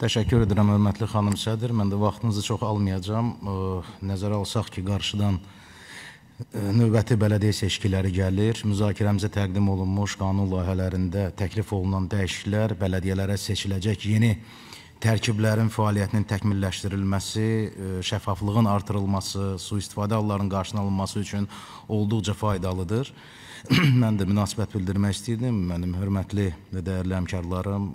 Təşəkkür edirəm, hörmətli xanım sədr. Mən də vaxtınızı çox almayacağam. Nəzərə alsaq ki, qarşıdan növbəti bələdiyyə seçkiləri gəlir. Müzakirəmizə təqdim olunmuş qanun layihələrində təklif olunan dəyişikliklər bələdiyyələrə seçiləcək yeni tərkiblərin fəaliyyətinin təkmilləşdirilməsi, şəffaflığın artırılması, sui-istifadə hallarının qarşısının alınması üçün olduqca faydalıdır. Mən də münasibət bildirmək istəyirdim. Mənim hörmətli və dəyərli həmkarlarım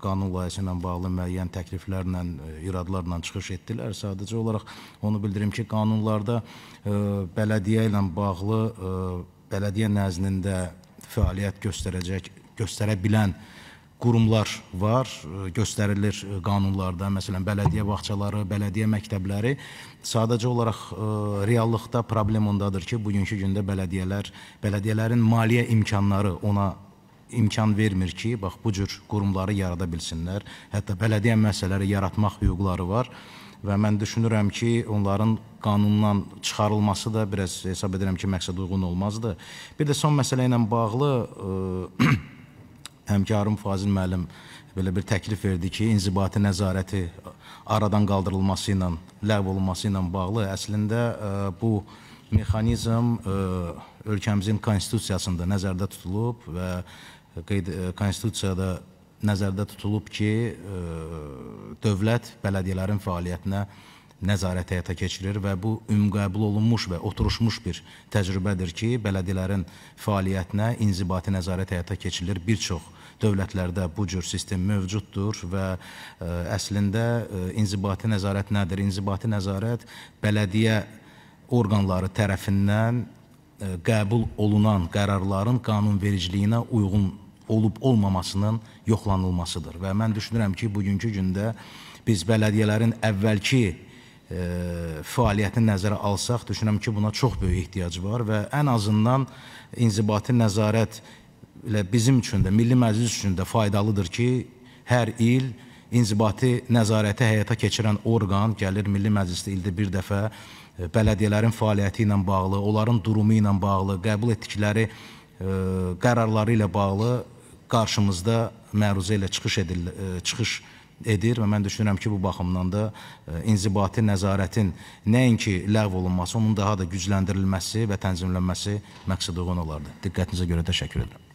qanun layihəsi ilə bağlı müəyyən təkliflərlə, iradlarla çıxış etdilər. Sadəcə olaraq onu bildirim ki, qanunlarda bələdiyyə ilə bağlı bələdiyyə nəzdində fəaliyyət göstərəcək, göstərə bilən qurumlar var, göstərilir qanunlarda, məsələn, bələdiyyə bağçaları, bələdiyyə məktəbləri. Sadəcə olaraq reallıqda problem ondadır ki, bugünkü gündə bələdiyyələr, bələdiyyələrin maliyyə imkanları ona imkan vermir ki, bax bu cür qurumları yarada bilsinlər. Hətta bələdiyyə müəssisələri yaratmaq hüquqları var və mən düşünürəm ki, onların qanundan çıxarılması da biraz hesab edirəm ki, məqsəd uyğun olmazdı. Bir də son məsələ ilə bağlı həmkarım Fazil müəllim belə bir təklif verdi ki, inzibati nəzarəti aradan qaldırılması ilə, ləğv olunması ilə bağlı. Əslində ə, bu mexanizm ə, ölkəmizin konstitusiyasında nəzərdə tutulub və qeyd konstitusiyada nəzərdə tutulub ki, ə, dövlət bələdiyyələrin fəaliyyətinə nəzarət həyata keçirir və bu ümumqəbul olunmuş və oturuşmuş bir təcrübədir ki, bələdiyyələrin fəaliyyətinə inzibati nəzarət həyata keçirilir. Bir çox dövlətlərdə bu cür sistem mövcuddur və ə, e, əslində ə, e, inzibati nəzarət nədir? İnzibati nəzarət bələdiyyə orqanları tərəfindən ə, e, qəbul olunan qərarların qanunvericiliyinə uyğun olub-olmamasının yoxlanılmasıdır. Və mən düşünürəm ki, bugünkü gündə biz bələdiyyələrin əvvəlki e, fəaliyyətini nəzərə alsaq, düşünürəm ki, buna çox böyük ehtiyac var və ən azından inzibati nəzarət elə bizim üçün də, Milli Məclis üçün də faydalıdır ki, hər il inzibati nəzarəti həyata keçirən orqan gəlir Milli Məclisdə ildə bir dəfə e, bələdiyyələrin fəaliyyəti ilə bağlı, onların durumu ilə bağlı, qəbul etdikləri ə, e, qərarları ilə bağlı qarşımızda məruzə ilə çıxış edil, ə, çıxış edir və mən düşünürəm ki, bu baxımdan da inzibati nəzarətin nəinki ləğv olunması, onun daha da gücləndirilməsi və tənzimlənməsi məqsədəuyğun olardı. Diqqətinizə görə təşəkkür edirəm.